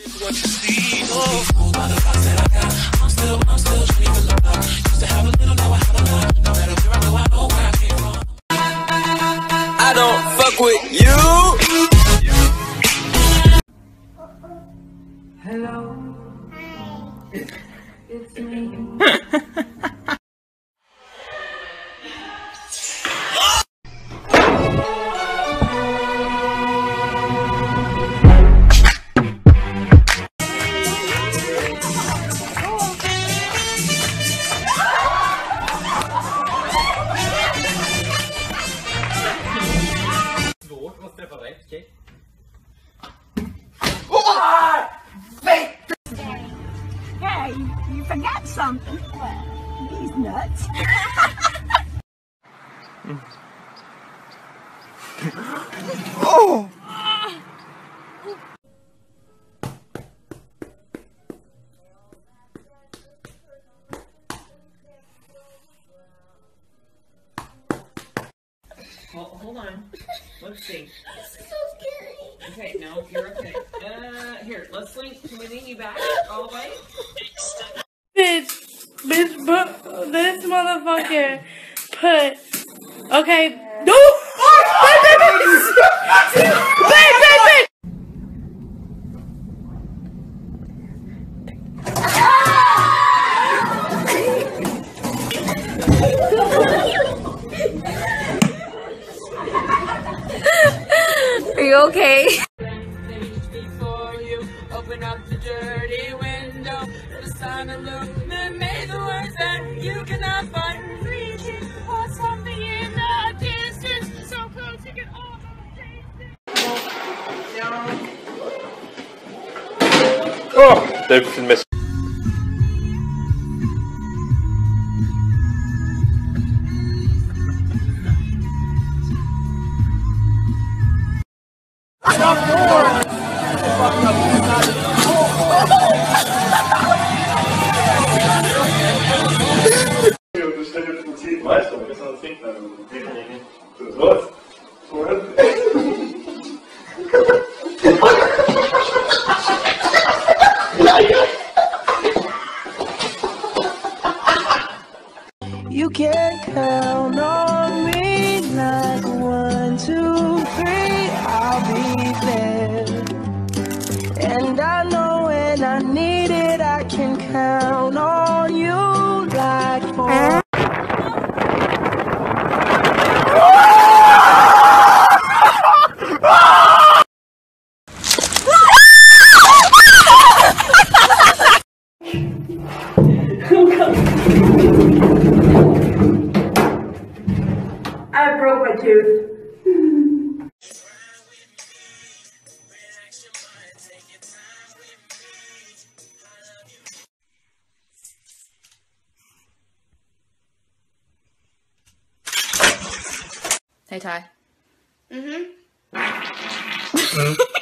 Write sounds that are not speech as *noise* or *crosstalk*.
I don't fuck with you. Hello. Att träffa rätt, okej? Hey, you forgot something. These nuts. *laughs* Oh! Hold, hold on. Let's see. This is so scary. Okay, no, you're okay. Uh, here, let's link. Can we lean you back all the way? Bitch, bitch, put this motherfucker put. Okay, no! *laughs* Wait, wait, wait! Wait, you okay? *laughs* Open up the dirty window, the sun illuminate the words that you cannot find. Reaching for something in the distance, so close you can almost taste it. Oh, they've filmé You can count on I need it, I can count on you like four. I broke my tooth. Hey Ty. Mm-hmm.